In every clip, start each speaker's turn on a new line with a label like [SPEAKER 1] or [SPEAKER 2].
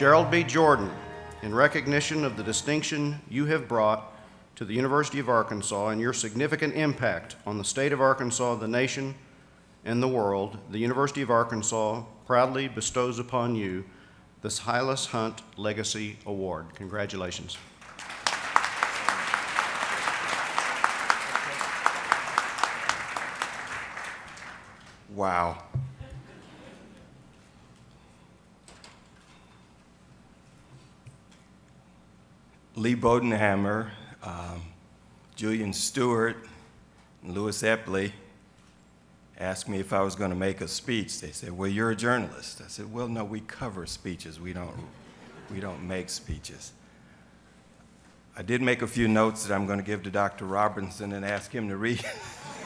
[SPEAKER 1] Gerald B. Jordan, in recognition of the distinction you have brought to the University of Arkansas and your significant impact on the state of Arkansas, the nation, and the world, the University of Arkansas proudly bestows upon you this Silas Hunt Legacy Award. Congratulations.
[SPEAKER 2] Wow. Lee Bodenhammer, um, Julian Stewart, and Louis Epley asked me if I was going to make a speech. They said, "Well, you're a journalist." I said, "Well, no, we cover speeches. We don't, we don't make speeches." I did make a few notes that I'm going to give to Dr. Robinson and ask him to read.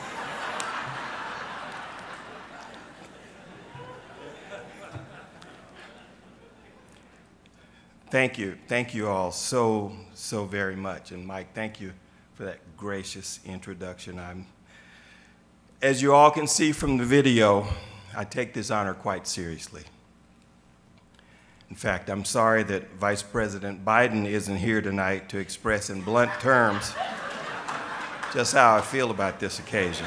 [SPEAKER 2] Thank you. Thank you all so, so very much. And Mike, thank you for that gracious introduction. I'm, as you all can see from the video, I take this honor quite seriously. In fact, I'm sorry that Vice President Biden isn't here tonight to express in blunt terms just how I feel about this occasion.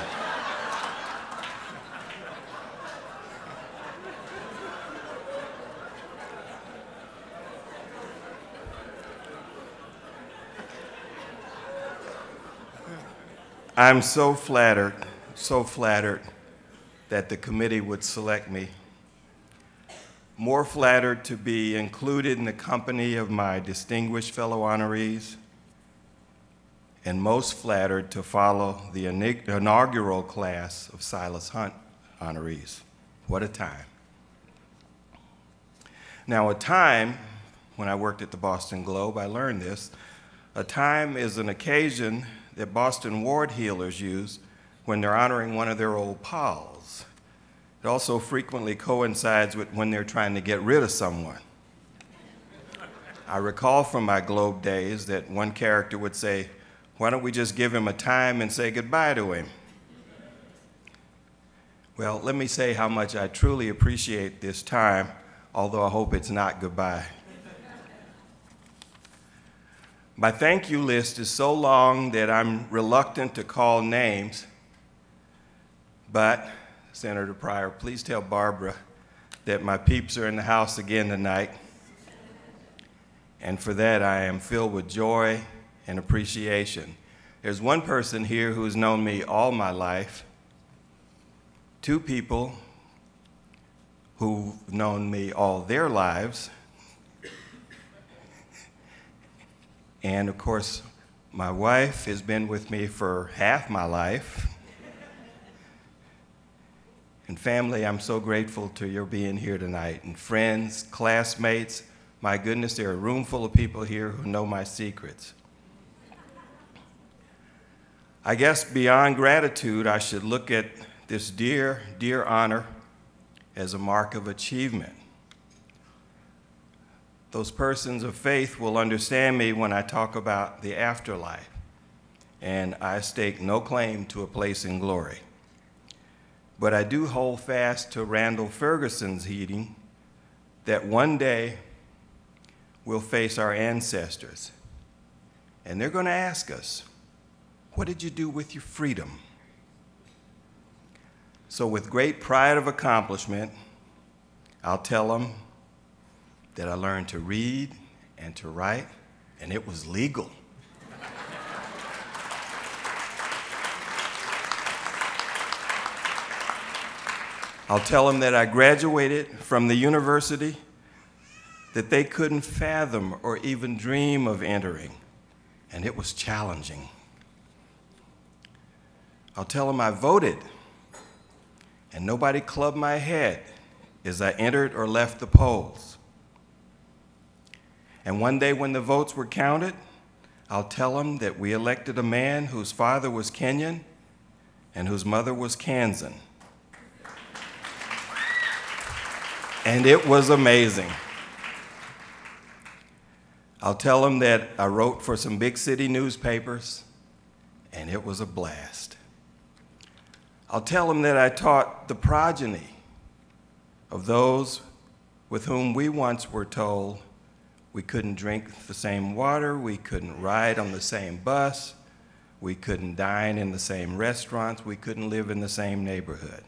[SPEAKER 2] I'm so flattered, so flattered that the committee would select me. More flattered to be included in the company of my distinguished fellow honorees, and most flattered to follow the inaugural class of Silas Hunt honorees. What a time. Now, a time, when I worked at the Boston Globe, I learned this. A time is an occasion that Boston ward heelers use when they're honoring one of their old pals. It also frequently coincides with when they're trying to get rid of someone. I recall from my Globe days that one character would say, Why don't we just give him a time and say goodbye to him? Well, let me say how much I truly appreciate this time, although I hope it's not goodbye. My thank you list is so long that I'm reluctant to call names, but Senator Pryor, please tell Barbara that my peeps are in the house again tonight. And for that, I am filled with joy and appreciation. There's one person here who has known me all my life, two people who've known me all their lives, And of course, my wife has been with me for half my life. and family, I'm so grateful to your being here tonight. And friends, classmates, my goodness, there are a room full of people here who know my secrets. I guess beyond gratitude, I should look at this dear, dear honor as a mark of achievement. Those persons of faith will understand me when I talk about the afterlife, and I stake no claim to a place in glory. But I do hold fast to Randall Ferguson's heeding that one day we'll face our ancestors, and they're going to ask us, What did you do with your freedom? So, with great pride of accomplishment, I'll tell them that I learned to read and to write, and it was legal. I'll tell them that I graduated from the university that they couldn't fathom or even dream of entering, and it was challenging. I'll tell them I voted, and nobody clubbed my head as I entered or left the polls. And one day when the votes were counted, I'll tell them that we elected a man whose father was Kenyan and whose mother was Kansan. And it was amazing. I'll tell them that I wrote for some big city newspapers, and it was a blast. I'll tell them that I taught the progeny of those with whom we once were told We couldn't drink the same water. We couldn't ride on the same bus. We couldn't dine in the same restaurants. We couldn't live in the same neighborhood.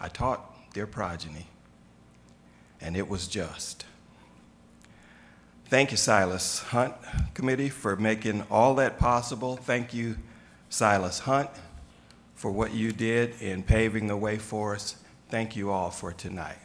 [SPEAKER 2] I taught their progeny, and it was just. Thank you, Silas Hunt Committee, for making all that possible. Thank you, Silas Hunt, for what you did in paving the way for us. Thank you all for tonight.